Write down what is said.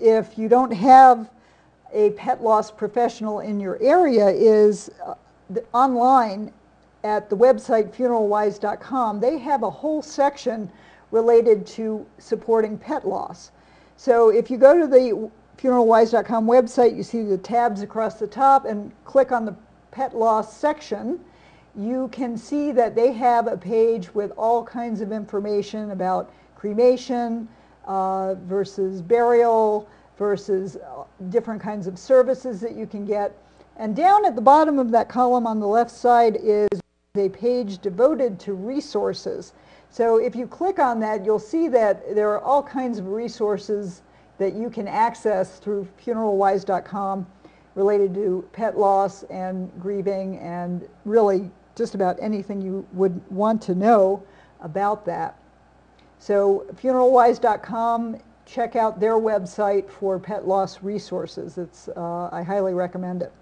if you don't have a pet loss professional in your area is uh, the, online at the website funeralwise.com. They have a whole section related to supporting pet loss. So if you go to the funeralwise.com website, you see the tabs across the top and click on the pet loss section, you can see that they have a page with all kinds of information about cremation uh, versus burial versus uh, different kinds of services that you can get. And down at the bottom of that column on the left side is a page devoted to resources. So if you click on that, you'll see that there are all kinds of resources that you can access through funeralwise.com related to pet loss and grieving and really just about anything you would want to know about that. So funeralwise.com, check out their website for pet loss resources. It's, uh, I highly recommend it.